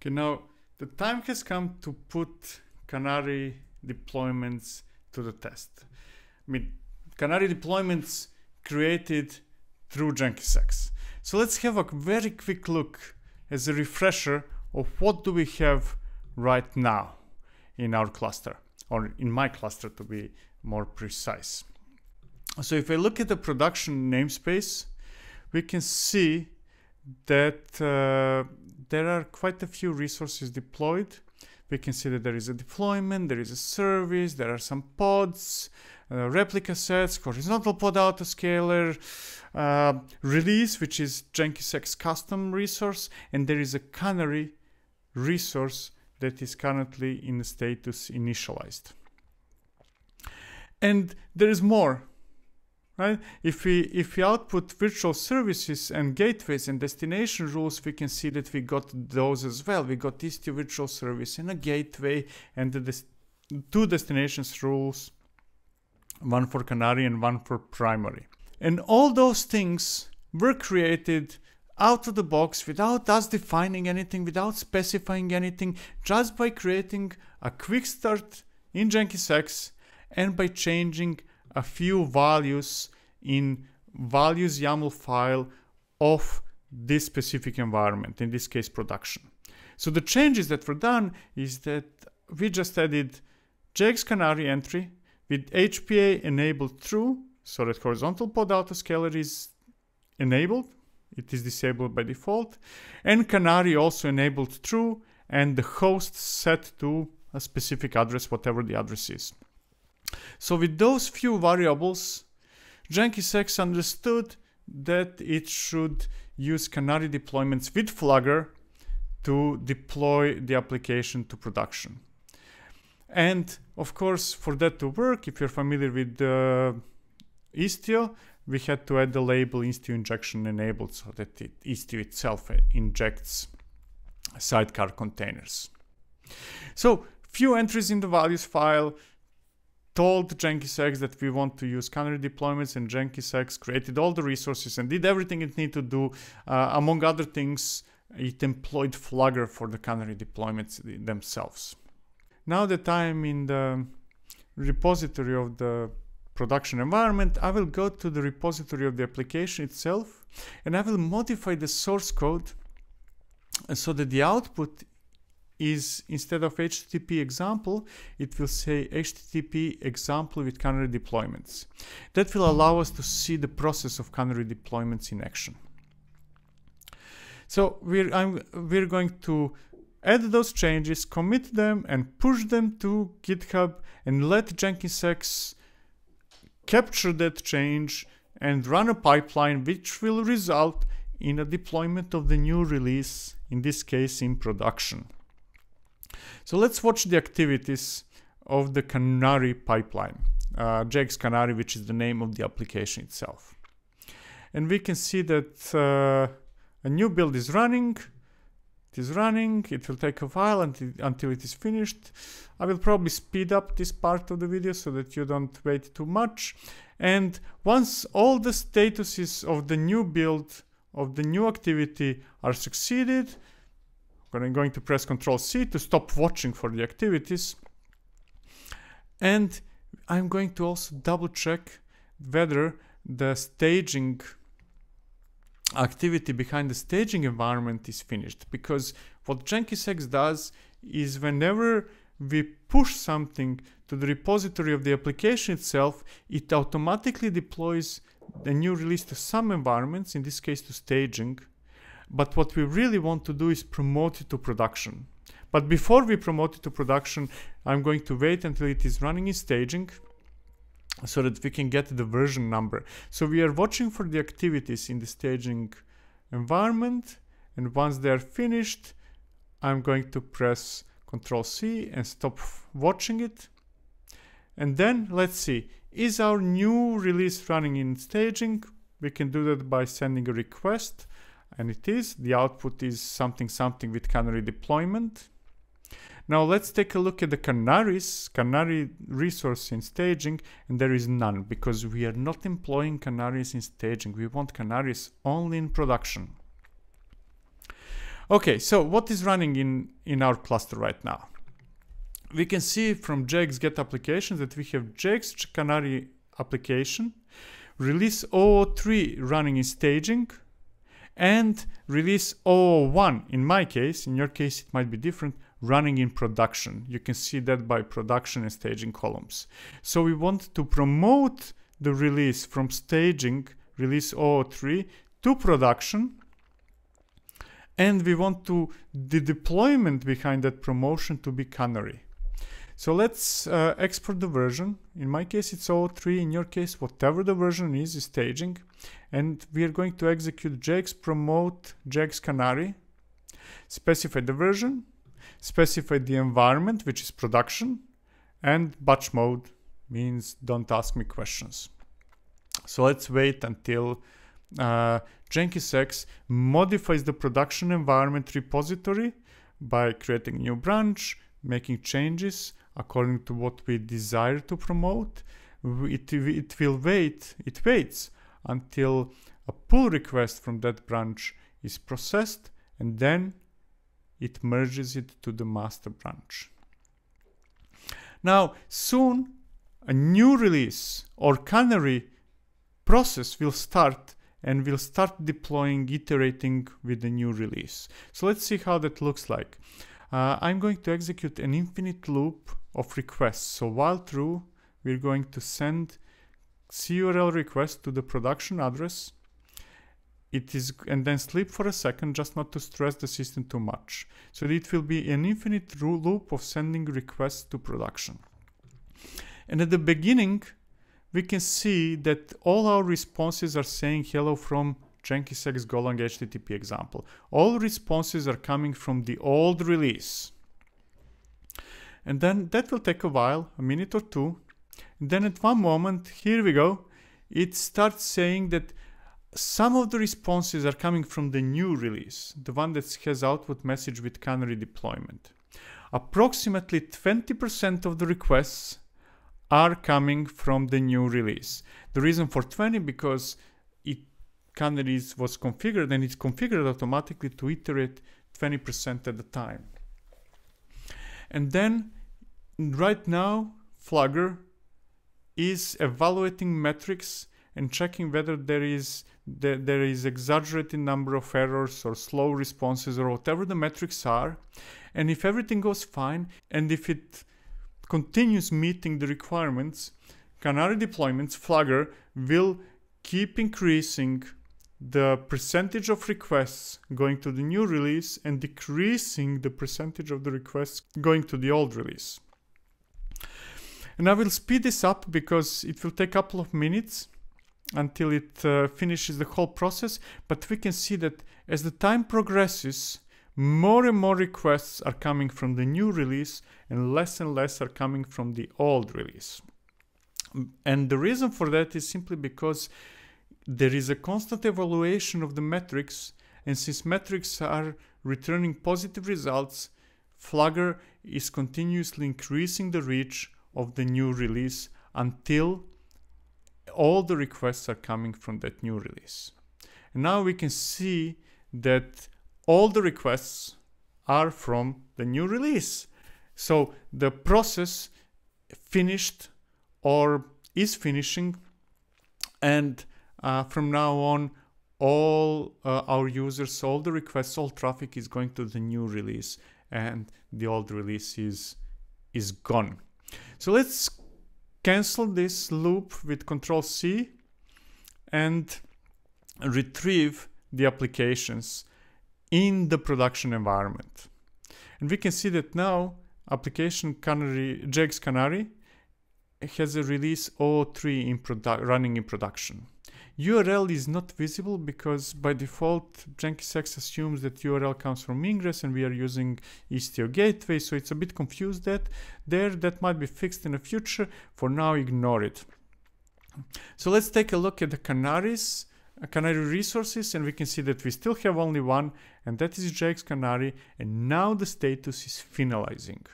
Okay, now the time has come to put Canary deployments to the test. I mean, Canary deployments created through JenkinsX. So let's have a very quick look as a refresher of what do we have right now in our cluster, or in my cluster to be more precise. So if I look at the production namespace, we can see that uh, there are quite a few resources deployed. We can see that there is a deployment, there is a service, there are some pods, uh, replica sets, horizontal pod autoscaler, uh, release, which is JenkinsX custom resource, and there is a canary resource that is currently in the status initialized. And there is more right? If we if we output virtual services and gateways and destination rules, we can see that we got those as well. We got Istio virtual service and a gateway and the des two destinations rules, one for Canary and one for primary. And all those things were created out of the box without us defining anything, without specifying anything, just by creating a quick start in Jenkins X and by changing a few values in values YAML file of this specific environment, in this case production. So the changes that were done is that we just added JX Canary entry with HPA enabled true, so that horizontal pod autoscaler is enabled. It is disabled by default. And Canary also enabled true and the host set to a specific address, whatever the address is. So with those few variables, JenkinsX understood that it should use Canary deployments with Flagger to deploy the application to production. And of course, for that to work, if you're familiar with uh, Istio, we had to add the label Istio injection enabled so that it, Istio itself injects sidecar containers. So few entries in the values file, told JenkinsX that we want to use canary deployments and JenkinsX created all the resources and did everything it needed to do. Uh, among other things, it employed Flagger for the canary deployments themselves. Now that I'm in the repository of the production environment, I will go to the repository of the application itself and I will modify the source code so that the output is instead of HTTP example, it will say HTTP example with canary deployments. That will allow us to see the process of canary deployments in action. So we're, I'm, we're going to add those changes, commit them, and push them to GitHub and let JenkinsX capture that change and run a pipeline which will result in a deployment of the new release, in this case in production. So let's watch the activities of the Canary pipeline, uh, Canary, which is the name of the application itself. And we can see that uh, a new build is running. It is running. It will take a while until, until it is finished. I will probably speed up this part of the video so that you don't wait too much. And once all the statuses of the new build of the new activity are succeeded, I'm going to press Ctrl C to stop watching for the activities. And I'm going to also double check whether the staging activity behind the staging environment is finished. Because what JenkinsX does is whenever we push something to the repository of the application itself, it automatically deploys the new release to some environments, in this case to staging, but what we really want to do is promote it to production. But before we promote it to production, I'm going to wait until it is running in staging so that we can get the version number. So we are watching for the activities in the staging environment. And once they're finished, I'm going to press Control C and stop watching it. And then let's see, is our new release running in staging? We can do that by sending a request and it is. The output is something something with canary deployment. Now let's take a look at the canaries, canary resource in staging, and there is none because we are not employing canaries in staging. We want canaries only in production. Okay, so what is running in, in our cluster right now? We can see from JX get applications that we have JX Canary application, release 003 running in staging, and release 001 in my case, in your case it might be different, running in production. You can see that by production and staging columns. So we want to promote the release from staging, release 003, to production. And we want to the deployment behind that promotion to be canary. So let's uh, export the version. In my case, it's 003. In your case, whatever the version is, is staging. And we are going to execute JX promote JX canary, specify the version, specify the environment, which is production, and batch mode means don't ask me questions. So let's wait until uh, JenkinsX modifies the production environment repository by creating new branch, making changes according to what we desire to promote. It, it will wait, it waits until a pull request from that branch is processed and then it merges it to the master branch. Now, soon a new release or canary process will start and we'll start deploying, iterating with the new release. So let's see how that looks like. Uh, I'm going to execute an infinite loop of requests. So while true, we're going to send CURL request to the production address. It is and then sleep for a second just not to stress the system too much. So it will be an infinite loop of sending requests to production. And at the beginning, we can see that all our responses are saying hello from JenkinsX Golang HTTP example. All responses are coming from the old release. And then that will take a while, a minute or two. And then at one moment, here we go, it starts saying that some of the responses are coming from the new release, the one that has output message with canary deployment. Approximately 20% of the requests are coming from the new release. The reason for 20 because it canaries was configured and it's configured automatically to iterate 20% at a time. And then right now Flagger is evaluating metrics and checking whether there is there, there is exaggerated number of errors or slow responses or whatever the metrics are and if everything goes fine and if it continues meeting the requirements canary deployments flagger will keep increasing the percentage of requests going to the new release and decreasing the percentage of the requests going to the old release. And I will speed this up because it will take a couple of minutes until it uh, finishes the whole process, but we can see that as the time progresses, more and more requests are coming from the new release and less and less are coming from the old release. And the reason for that is simply because there is a constant evaluation of the metrics, and since metrics are returning positive results, Flagger is continuously increasing the reach of the new release until all the requests are coming from that new release. And now we can see that all the requests are from the new release. So the process finished or is finishing and uh, from now on, all uh, our users, all the requests, all traffic is going to the new release and the old release is, is gone. So let's cancel this loop with Control C and retrieve the applications in the production environment. And we can see that now application Canary, JX Canary has a release 03 in running in production. URL is not visible because by default JenkinsX assumes that URL comes from Ingress and we are using Istio gateway so it's a bit confused that there. That might be fixed in the future. For now ignore it. So let's take a look at the canaries uh, canary resources and we can see that we still have only one and that is JX Canary and now the status is finalizing.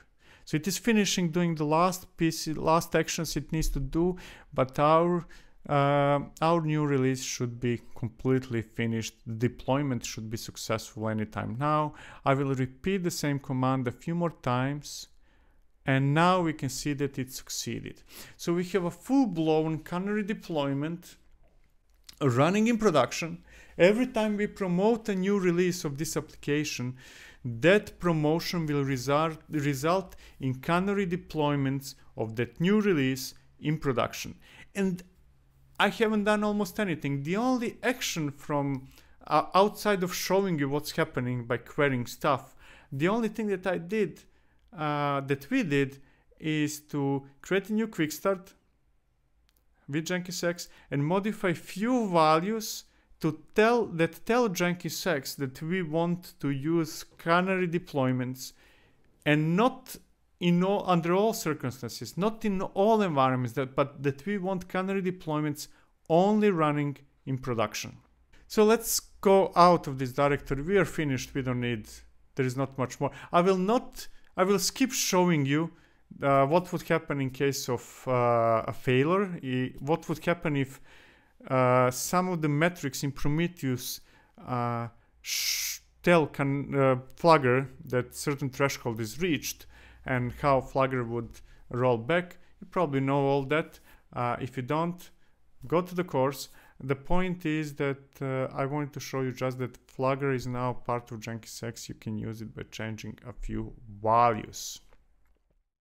So it is finishing doing the last piece last actions it needs to do but our uh, our new release should be completely finished. Deployment should be successful anytime now. I will repeat the same command a few more times and now we can see that it succeeded. So we have a full-blown canary deployment running in production. Every time we promote a new release of this application, that promotion will result, result in canary deployments of that new release in production. And I haven't done almost anything. The only action from uh, outside of showing you what's happening by querying stuff, the only thing that I did, uh, that we did, is to create a new quick start with JenkinsX and modify few values to tell that tell JenkinsX that we want to use canary deployments and not in all, under all circumstances, not in all environments, that, but that we want canary deployments only running in production. So let's go out of this directory. We are finished. We don't need, there is not much more. I will not, I will skip showing you uh, what would happen in case of uh, a failure. What would happen if uh, some of the metrics in Prometheus uh, tell can, uh, Flagger that certain threshold is reached and how Flagger would roll back. You probably know all that. Uh, if you don't, go to the course. The point is that uh, I wanted to show you just that Flagger is now part of JenkinsX. You can use it by changing a few values.